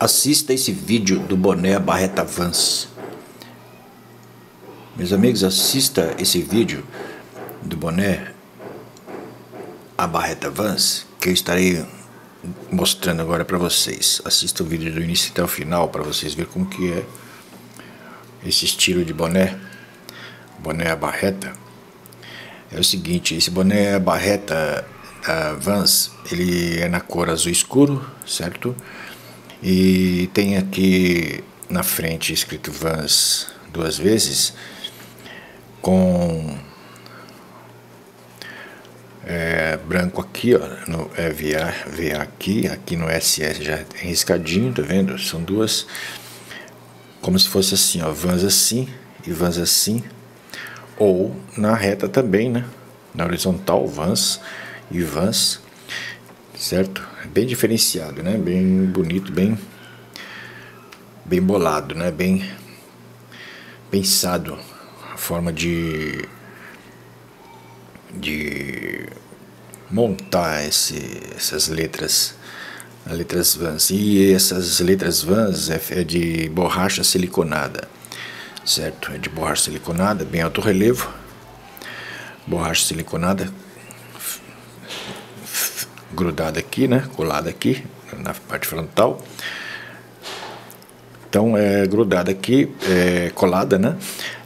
Assista esse vídeo do boné Barreta Vans. Meus amigos, assista esse vídeo do boné a Barreta Vans que eu estarei mostrando agora para vocês. Assista o vídeo do início até o final para vocês verem como que é esse estilo de boné. Boné a Barreta. É o seguinte, esse boné a Barreta da Vans, ele é na cor azul escuro, certo? E tem aqui na frente escrito Vans duas vezes com é, branco aqui, ó, no é, VA, VA aqui, aqui no SS já é riscadinho, tá vendo? São duas, como se fosse assim, ó, Vans assim e Vans assim, ou na reta também, né? Na horizontal, Vans e Vans certo? Bem diferenciado, né? Bem bonito, bem bem bolado, né? Bem pensado a forma de de montar esse, essas letras letras vans e essas letras vans é, é de borracha siliconada certo é de borracha siliconada bem alto relevo borracha siliconada grudada aqui, né? Colada aqui na parte frontal. Então é grudada aqui, é, colada, né?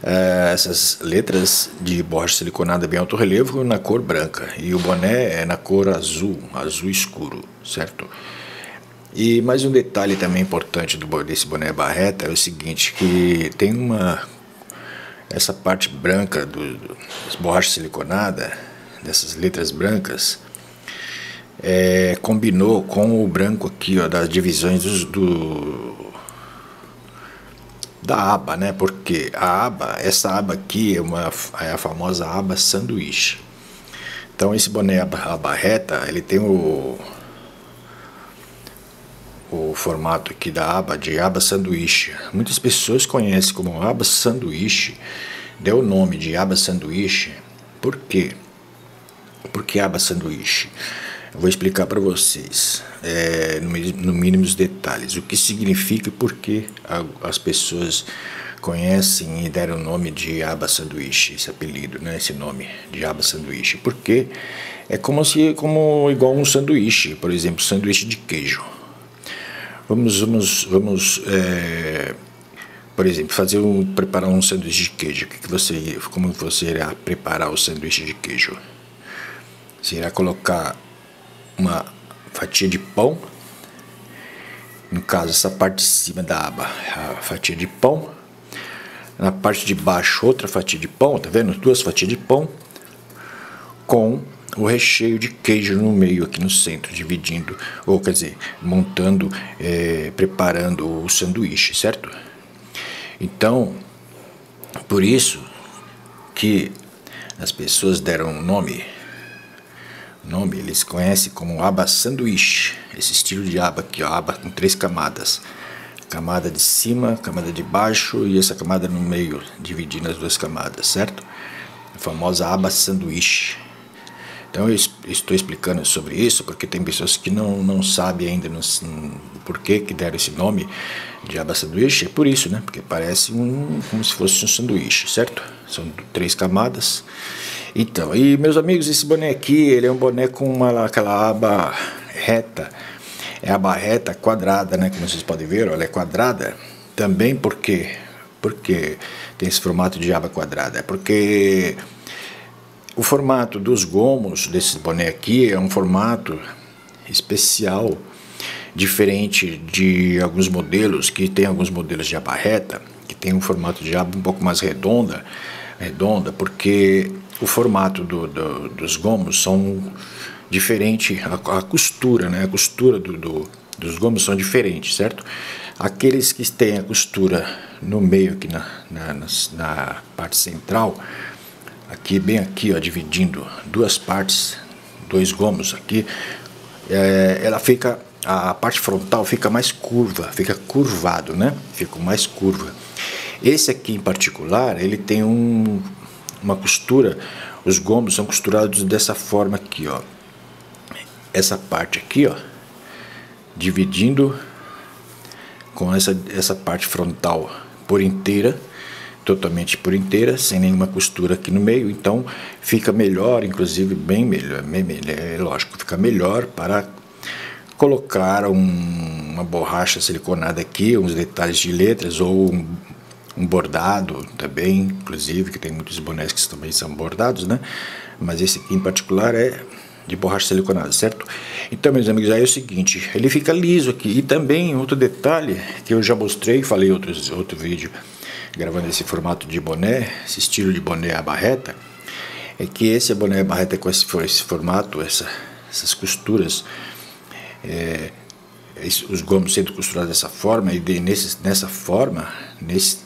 É, essas letras de borracha siliconada bem alto relevo na cor branca e o boné é na cor azul, azul escuro, certo? E mais um detalhe também importante do desse boné barreta é o seguinte, que tem uma essa parte branca do, do das borrachas siliconada, dessas letras brancas, é, combinou com o branco aqui, ó, das divisões do, do, da aba, né? Porque a aba, essa aba aqui é, uma, é a famosa aba sanduíche. Então esse boné aba reta, ele tem o o formato aqui da aba de aba sanduíche. Muitas pessoas conhecem como aba sanduíche. Deu o nome de aba sanduíche. Por quê? Porque aba sanduíche vou explicar para vocês, é, no, no mínimo os detalhes, o que significa e por que as pessoas conhecem e deram o nome de aba sanduíche, esse apelido, né, esse nome de aba sanduíche, porque é como se como igual um sanduíche, por exemplo, sanduíche de queijo. Vamos vamos vamos é, por exemplo, fazer um preparar um sanduíche de queijo. Que, que você como você irá preparar o sanduíche de queijo? Você irá colocar uma fatia de pão, no caso essa parte de cima da aba, a fatia de pão, na parte de baixo outra fatia de pão, tá vendo? Duas fatias de pão com o recheio de queijo no meio aqui no centro, dividindo, ou quer dizer, montando, é, preparando o sanduíche, certo? Então, por isso que as pessoas deram o nome nome eles conhecem como aba sanduíche, esse estilo de aba aqui, ó, aba com três camadas. Camada de cima, camada de baixo e essa camada no meio, dividindo as duas camadas, certo? A famosa aba sanduíche. Então eu estou explicando sobre isso porque tem pessoas que não, não sabem ainda no, por que, deram esse nome de aba sanduíche. É por isso, né? Porque parece um, como se fosse um sanduíche, certo? São três camadas então, e meus amigos, esse boné aqui, ele é um boné com uma, aquela aba reta, é aba reta quadrada, né, como vocês podem ver, ela é quadrada também porque, porque tem esse formato de aba quadrada, é porque o formato dos gomos desse boné aqui é um formato especial, diferente de alguns modelos, que tem alguns modelos de aba reta, que tem um formato de aba um pouco mais redonda, redonda, porque o formato do, do, dos gomos são diferente, a, a, costura, né? A costura do, do, dos gomos são diferentes, certo? Aqueles que têm a costura no meio, aqui na, na, na, na parte central, aqui bem aqui, ó, dividindo duas partes, dois gomos aqui, é, ela fica, a parte frontal fica mais curva, fica curvado, né? Fica mais curva. Esse aqui em particular, ele tem um, uma costura, os gomos são costurados dessa forma aqui, ó. Essa parte aqui, ó, dividindo com essa, essa parte frontal por inteira, totalmente por inteira, sem nenhuma costura aqui no meio, então fica melhor, inclusive bem melhor, bem, é lógico, fica melhor para colocar um, uma borracha siliconada aqui, uns detalhes de letras ou um, um bordado também, inclusive, que tem muitos bonés que também são bordados, né? Mas esse aqui em particular é de borracha siliconada, certo? Então, meus amigos, aí é o seguinte, ele fica liso aqui. E também outro detalhe que eu já mostrei, falei em outros, outro vídeo, gravando esse formato de boné, esse estilo de boné à barreta, é que esse boné à barreta com esse, esse formato, essa, essas costuras, é, os gomos sendo costurados dessa forma, e de, nesse, nessa forma, nesse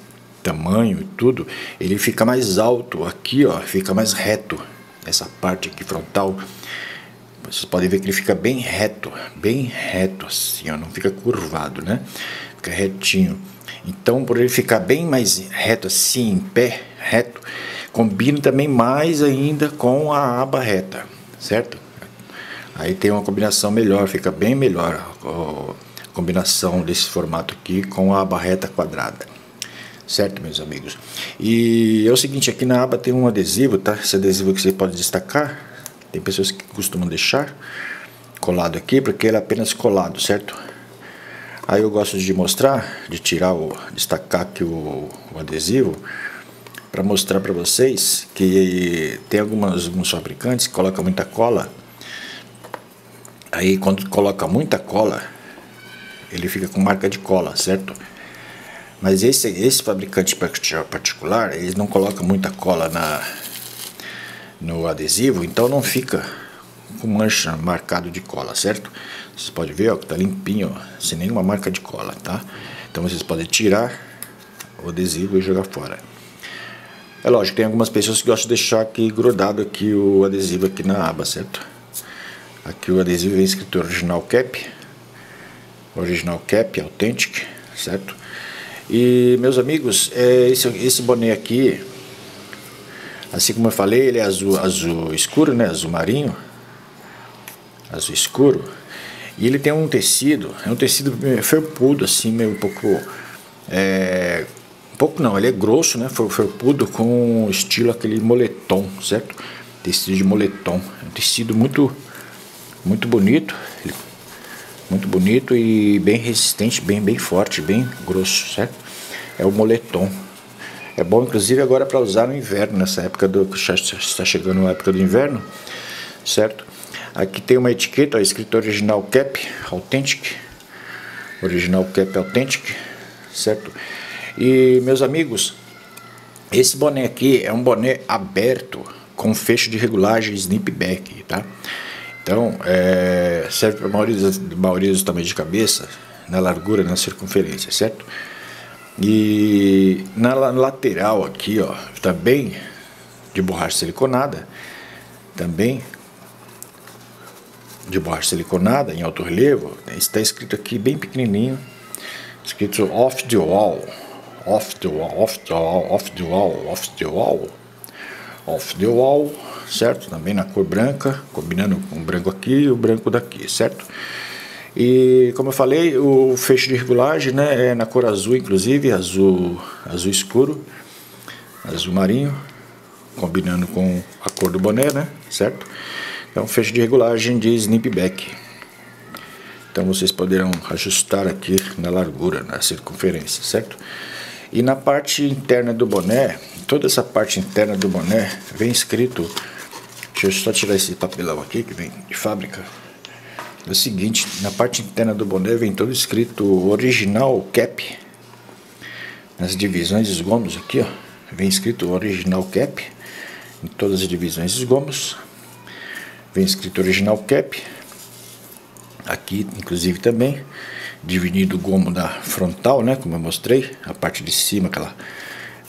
tamanho e tudo, ele fica mais alto aqui, ó, fica mais reto, essa parte aqui frontal, vocês podem ver que ele fica bem reto, bem reto assim, ó, não fica curvado, né? Fica retinho. Então, por ele ficar bem mais reto assim, em pé, reto, combina também mais ainda com a aba reta, certo? Aí tem uma combinação melhor, fica bem melhor a combinação desse formato aqui com a aba reta quadrada. Certo, meus amigos? E é o seguinte, aqui na aba tem um adesivo, tá? Esse adesivo que você pode destacar, tem pessoas que costumam deixar colado aqui, porque ele é apenas colado, certo? Aí eu gosto de mostrar, de tirar o, destacar aqui o, o adesivo, para mostrar para vocês que tem algumas, alguns fabricantes que colocam muita cola. Aí quando coloca muita cola, ele fica com marca de cola, certo? Mas esse, esse fabricante particular, eles não colocam muita cola na, no adesivo, então não fica com mancha marcado de cola, certo? Vocês podem ver, ó, que tá limpinho, ó, sem nenhuma marca de cola, tá? Então vocês podem tirar o adesivo e jogar fora. É lógico, tem algumas pessoas que gostam de deixar aqui grudado aqui o adesivo aqui na aba, certo? Aqui o adesivo vem escrito Original Cap, Original Cap Authentic, certo? E meus amigos, é, esse, esse boné aqui Assim como eu falei, ele é azul, azul escuro, né? Azul marinho. Azul escuro. E ele tem um tecido, é um tecido felpudo, assim, meio um pouco. É, um pouco não, ele é grosso, né? Felpudo com estilo aquele moletom, certo? Tecido de moletom. É um tecido muito, muito bonito. Muito bonito e bem resistente, bem, bem forte, bem grosso, certo? É o moletom. É bom, inclusive, agora para usar no inverno, nessa época do que está chegando a época do inverno, certo? Aqui tem uma etiqueta, ó, escrito Original Cap Authentic, Original Cap Authentic, certo? E meus amigos, esse boné aqui é um boné aberto com fecho de regulagem snipback, tá? Então, é, serve para dos tamanhos de cabeça, na largura, na circunferência, certo? E na lateral aqui, ó, também de borracha siliconada, também de borracha siliconada em alto relevo, está escrito aqui bem pequenininho, escrito off the wall, off the wall, off the wall, off the wall, off the wall, off the wall, certo? Também na cor branca, combinando com o branco aqui e o branco daqui, certo? E como eu falei, o fecho de regulagem né, é na cor azul, inclusive, azul, azul escuro, azul marinho, combinando com a cor do boné, né, certo? Então, fecho de regulagem de snipback. Então, vocês poderão ajustar aqui na largura, na circunferência, certo? E na parte interna do boné, toda essa parte interna do boné vem escrito, deixa eu só tirar esse papelão aqui que vem de fábrica, é o seguinte, na parte interna do boné vem todo escrito original cap. Nas divisões dos gomos aqui, ó, vem escrito original cap em todas as divisões dos gomos. Vem escrito original cap. Aqui, inclusive, também dividido o gomo da frontal, né, como eu mostrei, a parte de cima, aquela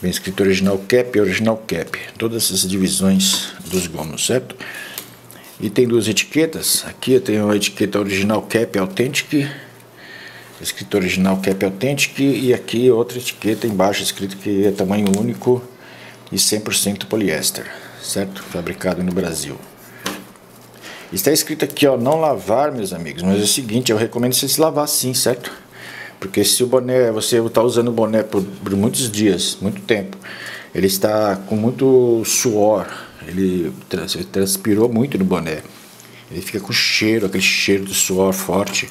vem escrito original cap e original cap, todas essas divisões dos gomos, certo? E tem duas etiquetas. Aqui eu tenho a etiqueta original Cap Authentic, escrito original Cap Authentic, e aqui outra etiqueta embaixo escrito que é tamanho único e 100% poliéster, certo? Fabricado no Brasil. Está escrito aqui, ó, não lavar, meus amigos, mas é o seguinte, eu recomendo vocês lavar sim, certo? Porque se o boné, você está usando o boné por, por muitos dias, muito tempo, ele está com muito suor, ele transpirou muito no boné. Ele fica com cheiro, aquele cheiro de suor forte.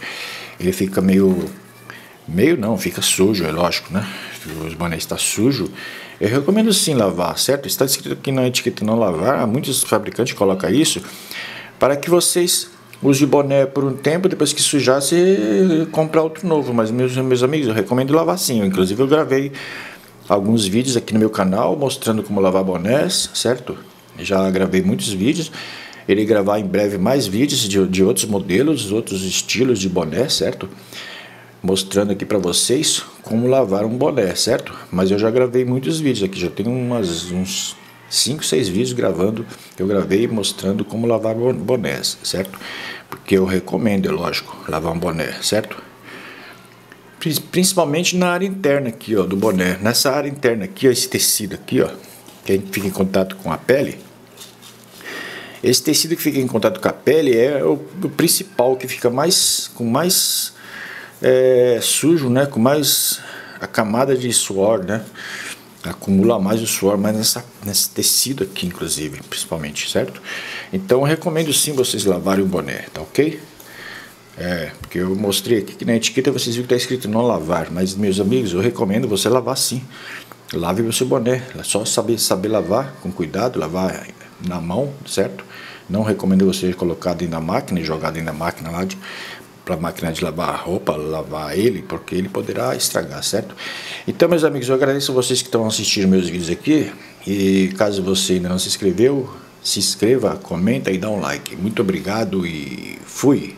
Ele fica meio. Meio não, fica sujo, é lógico, né? Os bonés está sujo. Eu recomendo sim lavar, certo? Está escrito aqui na etiqueta não lavar. Muitos fabricantes colocam isso para que vocês usem o boné por um tempo. Depois que sujar, você compra outro novo. Mas, meus, meus amigos, eu recomendo lavar sim. Inclusive, eu gravei alguns vídeos aqui no meu canal mostrando como lavar bonés, certo? Já gravei muitos vídeos. Irei gravar em breve mais vídeos de, de outros modelos, outros estilos de boné, certo? Mostrando aqui para vocês como lavar um boné, certo? Mas eu já gravei muitos vídeos aqui, já tenho umas, uns 5, 6 vídeos gravando, eu gravei mostrando como lavar bonés, certo? Porque eu recomendo, é lógico, lavar um boné, certo? Principalmente na área interna aqui, ó, do boné. Nessa área interna aqui, ó, esse tecido aqui, ó, que fica em contato com a pele, esse tecido que fica em contato com a pele é o, o principal, que fica mais com mais é, sujo, né? Com mais a camada de suor, né? Acumula mais o suor, mais nessa, nesse tecido aqui, inclusive, principalmente, certo? Então eu recomendo sim vocês lavarem o boné, tá ok? É, porque eu mostrei aqui que na etiqueta vocês viram que está escrito não lavar, mas meus amigos, eu recomendo você lavar sim. Lave o seu boné, é só saber, saber lavar com cuidado, lavar na mão, certo? Não recomendo você colocar dentro da máquina e jogar dentro da máquina lá para a máquina de lavar a roupa, lavar ele, porque ele poderá estragar, certo? Então, meus amigos, eu agradeço a vocês que estão assistindo meus vídeos aqui e caso você ainda não se inscreveu, se inscreva, comenta e dá um like. Muito obrigado e fui!